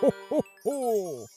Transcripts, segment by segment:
ho, ho, ho!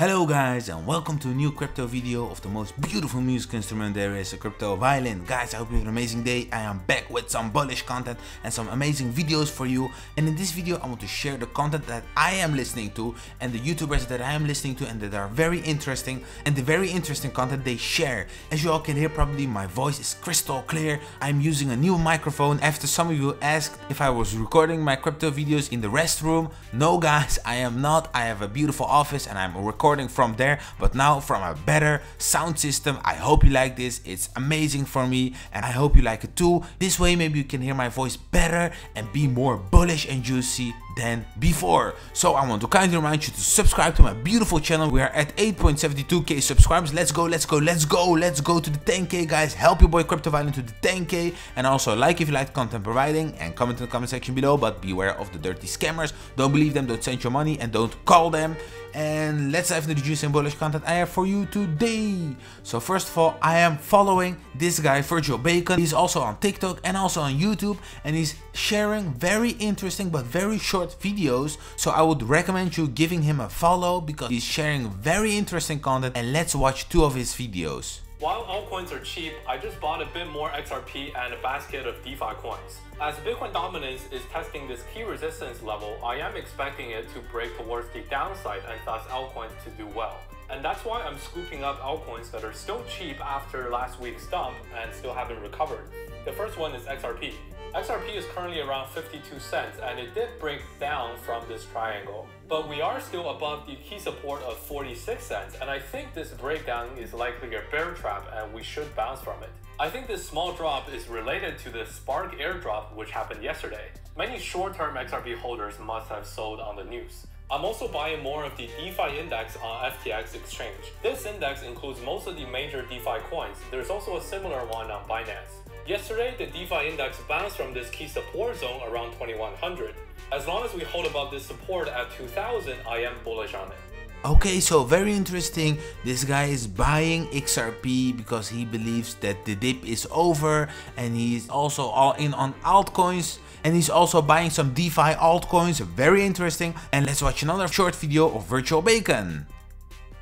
Hello guys and welcome to a new crypto video of the most beautiful music instrument there is, a crypto violin. Guys, I hope you have an amazing day. I am back with some bullish content and some amazing videos for you. And in this video I want to share the content that I am listening to and the YouTubers that I am listening to and that are very interesting and the very interesting content they share. As you all can hear probably my voice is crystal clear. I'm using a new microphone after some of you asked if I was recording my crypto videos in the restroom. No guys, I am not. I have a beautiful office and I'm recording recording from there but now from a better sound system. I hope you like this. It's amazing for me and I hope you like it too. This way maybe you can hear my voice better and be more bullish and juicy than before. So I want to kindly remind you to subscribe to my beautiful channel. We are at 8.72k subscribers. Let's go, let's go, let's go, let's go to the 10k guys. Help your boy Crypto Violin to the 10k and also like if you like content providing and comment in the comment section below but beware of the dirty scammers. Don't believe them, don't send your money and don't call them. And let's dive into the juicy and bullish content I have for you today. So first of all, I am following this guy Virtual Bacon. He's also on TikTok and also on YouTube and he's sharing very interesting but very short videos so I would recommend you giving him a follow because he's sharing very interesting content and let's watch two of his videos. While altcoins are cheap, I just bought a bit more XRP and a basket of DeFi coins. As Bitcoin dominance is testing this key resistance level, I am expecting it to break towards the downside and thus altcoins to do well. And that's why I'm scooping up altcoins that are still cheap after last week's dump and still haven't recovered. The first one is XRP. XRP is currently around 52 cents and it did break down from this triangle. But we are still above the key support of 46 cents and I think this breakdown is likely a bear trap and we should bounce from it. I think this small drop is related to the Spark airdrop which happened yesterday. Many short-term XRP holders must have sold on the news. I'm also buying more of the DeFi index on FTX exchange. This index includes most of the major DeFi coins. There's also a similar one on Binance. Yesterday, the DeFi index bounced from this key support zone around 2100. As long as we hold above this support at 2000, I am bullish on it. Okay, so very interesting. This guy is buying XRP because he believes that the dip is over and he's also all in on altcoins and he's also buying some DeFi altcoins, very interesting. And let's watch another short video of Virtual Bacon.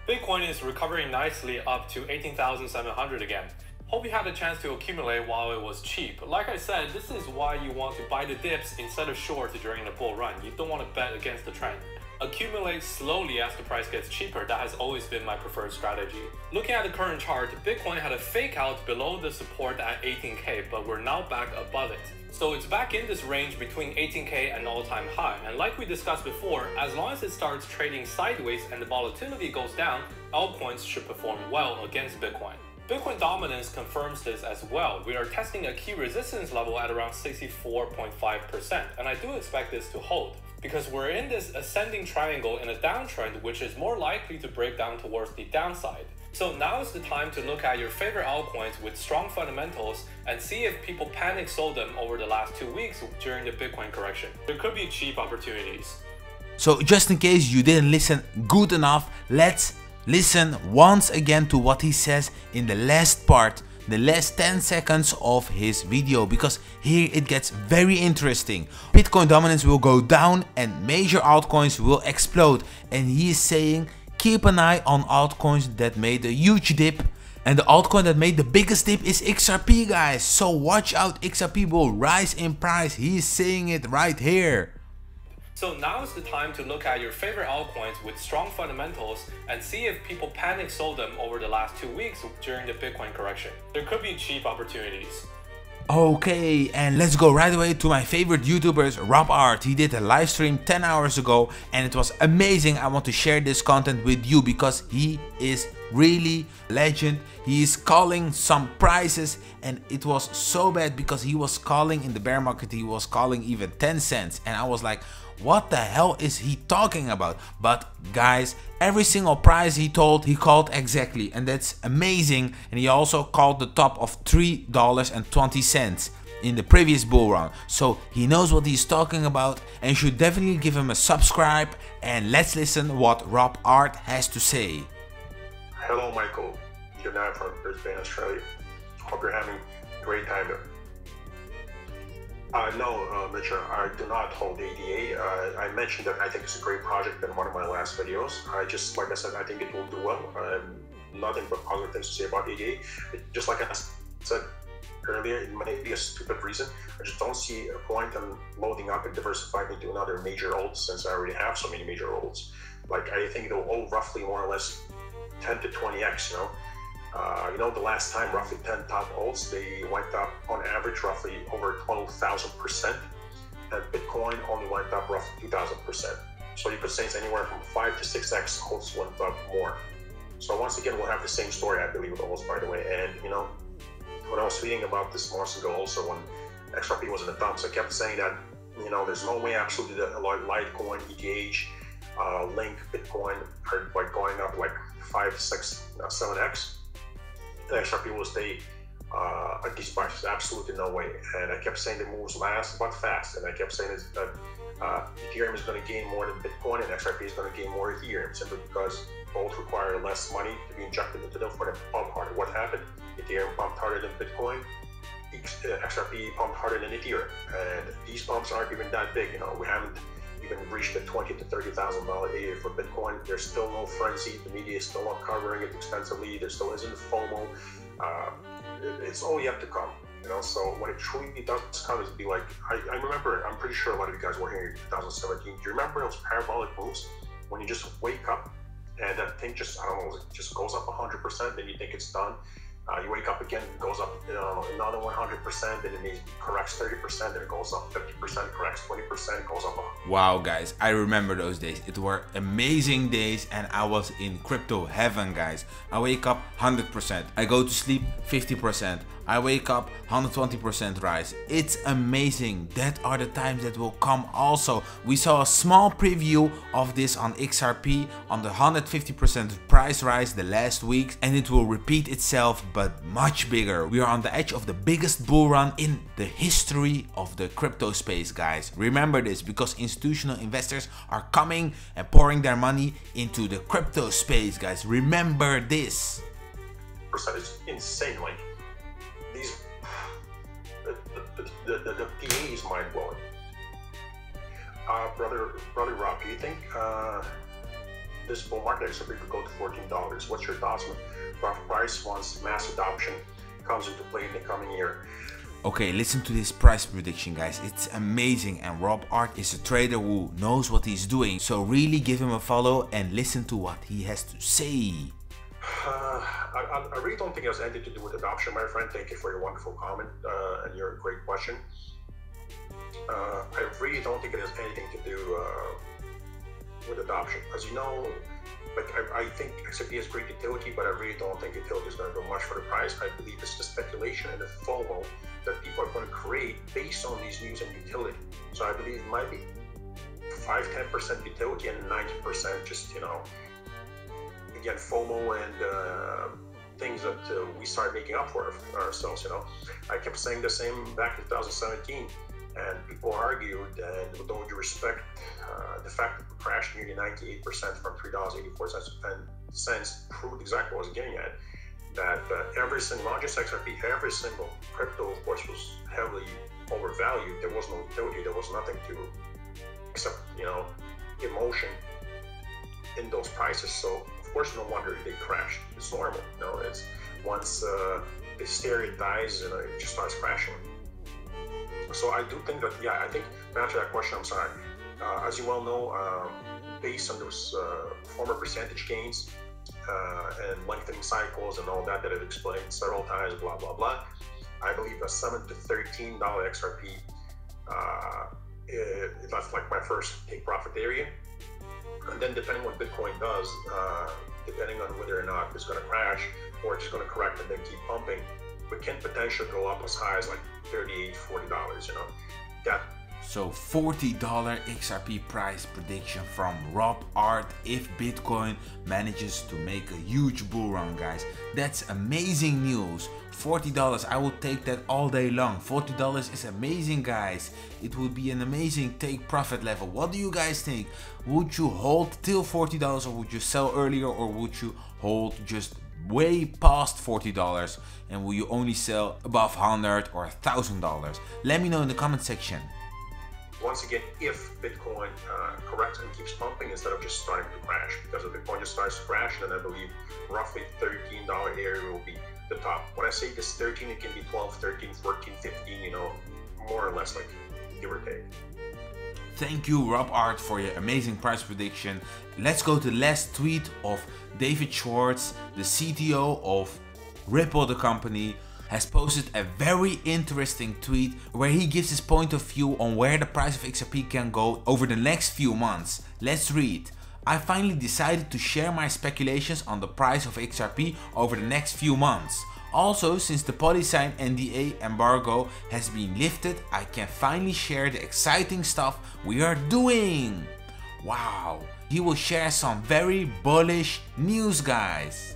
Bitcoin is recovering nicely up to 18,700 again. Hope you had a chance to accumulate while it was cheap. Like I said, this is why you want to buy the dips instead of shorts during the bull run. You don't want to bet against the trend. Accumulate slowly as the price gets cheaper, that has always been my preferred strategy. Looking at the current chart, Bitcoin had a fake out below the support at 18k, but we're now back above it. So it's back in this range between 18k and all-time high. And like we discussed before, as long as it starts trading sideways and the volatility goes down, altcoins should perform well against Bitcoin. Bitcoin dominance confirms this as well. We are testing a key resistance level at around 64.5%, and I do expect this to hold because we're in this ascending triangle in a downtrend which is more likely to break down towards the downside. So now is the time to look at your favorite altcoins with strong fundamentals and see if people panic sold them over the last two weeks during the Bitcoin correction. There could be cheap opportunities. So just in case you didn't listen good enough, let's listen once again to what he says in the last part the last 10 seconds of his video because here it gets very interesting. Bitcoin dominance will go down and major altcoins will explode and he is saying keep an eye on altcoins that made a huge dip and the altcoin that made the biggest dip is XRP guys so watch out XRP will rise in price he's saying it right here. So now is the time to look at your favorite altcoins with strong fundamentals and see if people panic sold them over the last two weeks during the Bitcoin correction. There could be cheap opportunities. Okay, and let's go right away to my favorite YouTubers, Rob Art. He did a live stream 10 hours ago and it was amazing. I want to share this content with you because he is really legend. He is calling some prices and it was so bad because he was calling in the bear market, he was calling even 10 cents and I was like, what the hell is he talking about? But guys, every single price he told, he called exactly and that's amazing. And he also called the top of $3.20 in the previous bull run. So he knows what he's talking about and you should definitely give him a subscribe and let's listen what Rob Art has to say. Hello Michael, you're now from Brisbane, Australia. Hope you're having a great time there. Uh, no, uh, I do not hold ADA. Uh, I mentioned that I think it's a great project in one of my last videos. I just, like I said, I think it will do well. Um, nothing but positive things to say about ADA. It, just like I said earlier, it might be a stupid reason. I just don't see a point in loading up and diversifying into another major alt since I already have so many major alts. Like I think it'll owe roughly more or less 10 to 20x, you know. Uh, you know, the last time roughly 10 top alts, they went up on average roughly over 12,000%, and Bitcoin only went up roughly 2,000%. So you could say it's anywhere from 5 to 6x alts went up more. So once again, we'll have the same story, I believe, with alts, by the way. And, you know, when I was reading about this months ago, also when XRP was in the dumps, I kept saying that, you know, there's no way absolutely that Litecoin, ETH, uh, Link, Bitcoin are like going up like 5, 6, uh, 7x the XRP will stay uh, at these prices. Absolutely no way. And I kept saying the moves last but fast. And I kept saying that uh, Ethereum is going to gain more than Bitcoin and XRP is going to gain more Ethereum simply because both require less money to be injected into them for them to pump harder. What happened? Ethereum pumped harder than Bitcoin. XRP pumped harder than Ethereum. And these pumps aren't even that big. You know, we haven't even reached the twenty to thirty thousand dollar area for Bitcoin. There's still no frenzy. The media is still not covering it extensively. There still isn't FOMO. Uh, it's all yet to come. You know, so when it truly does come, it's be like I, I remember. I'm pretty sure a lot of you guys were here in 2017. Do you remember those parabolic moves when you just wake up and that thing just I don't know, it just goes up 100 percent, then you think it's done, uh, you wake up again, it goes up you know, another 100%, then it corrects 30%, then it goes up 50%, corrects 20%, goes up. Wow, guys, I remember those days. It were amazing days, and I was in crypto heaven, guys. I wake up 100%, I go to sleep 50%, I wake up 120% rise. It's amazing. That are the times that will come also. We saw a small preview of this on XRP on the 150% price rise the last week and it will repeat itself but much bigger. We are on the edge of the biggest bull run in the history of the crypto space guys. Remember this because institutional investors are coming and pouring their money into the crypto space guys. Remember this. Percent is insane like the, the, the, PA is mind blowing. Uh, brother, brother Rob, do you think uh, this bull market is could go to fourteen dollars? What's your thoughts on rough price once mass adoption comes into play in the coming year? Okay, listen to this price prediction, guys. It's amazing, and Rob Art is a trader who knows what he's doing. So really give him a follow and listen to what he has to say. I, I, really don't think it has anything to do with adoption, my friend. Thank you for your wonderful comment uh, and your great question. Uh, I really don't think it has anything to do uh, with adoption. As you know, like I, I, think XRP has great utility, but I really don't think utility is going to go much for the price. I believe it's the speculation and the FOMO that people are going to create based on these news and utility. So I believe it might be 5 10% utility and 90% just, you know, again, FOMO and uh, things that uh, we started making up for ourselves. You know, I kept saying the same back in 2017, and people argued, and with all due respect, uh, the fact that we crashed nearly 98% from $3.84 to 10 cents proved exactly what I was getting at. That uh, every single, not just XRP, every single crypto, of course, was heavily overvalued. There was no utility. There was nothing to, except you know, emotion in those prices. So course, no wonder they crashed. It's normal. You know, it's once uh, the hysteria dies, you know, it just starts crashing. So I do think that, yeah, I think to answer that question, I'm sorry. Uh, as you well know, um, based on those uh, former percentage gains uh, and lengthening cycles and all that that I've explained several times, blah blah blah, I believe a seven to thirteen dollar XRP. Uh, it, that's like my first take profit area and then depending on what Bitcoin does, uh, depending on whether or not it's going to crash or it's going to correct and then keep pumping, we can potentially go up as high as like 38 $40, you know. That so $40 XRP price prediction from Rob Art if Bitcoin manages to make a huge bull run guys. That's amazing news. $40, I will take that all day long. $40 is amazing guys. It would be an amazing take profit level. What do you guys think? Would you hold till $40 or would you sell earlier or would you hold just way past $40 and will you only sell above 100 or $1000 let me know in the comment section once again, if Bitcoin uh, corrects and keeps pumping instead of just starting to crash, because if Bitcoin just starts to crash, then I believe roughly $13 area will be the top. When I say this 13, it can be 12, 13, 14, 15, you know, more or less like give or take. Thank you, Rob Art, for your amazing price prediction. Let's go to the last tweet of David Schwartz, the CTO of Ripple, the company, has posted a very interesting tweet where he gives his point of view on where the price of XRP can go over the next few months. Let's read. I finally decided to share my speculations on the price of XRP over the next few months. Also, since the PolySign NDA embargo has been lifted, I can finally share the exciting stuff we are doing. Wow, he will share some very bullish news guys.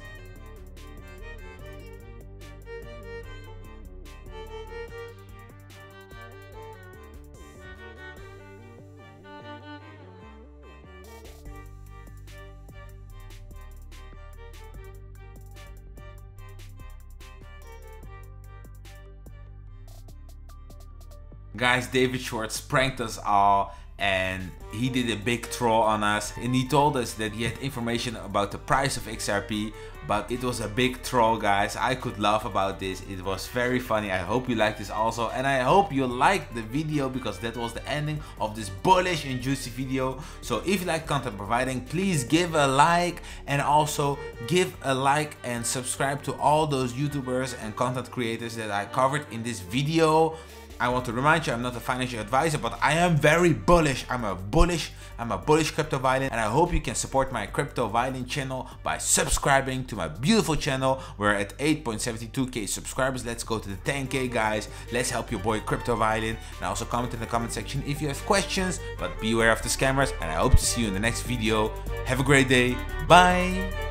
Guys, David Schwartz pranked us all and he did a big troll on us and he told us that he had information about the price of XRP but it was a big troll guys. I could laugh about this. It was very funny. I hope you liked this also and I hope you liked the video because that was the ending of this bullish and juicy video. So if you like content providing please give a like and also give a like and subscribe to all those youtubers and content creators that I covered in this video I want to remind you I'm not a financial advisor, but I am very bullish. I'm a bullish, I'm a bullish crypto violin, and I hope you can support my crypto violin channel by subscribing to my beautiful channel. We're at 8.72k subscribers. Let's go to the 10k guys. Let's help your boy crypto violin. And also comment in the comment section if you have questions, but beware of the scammers. And I hope to see you in the next video. Have a great day. Bye.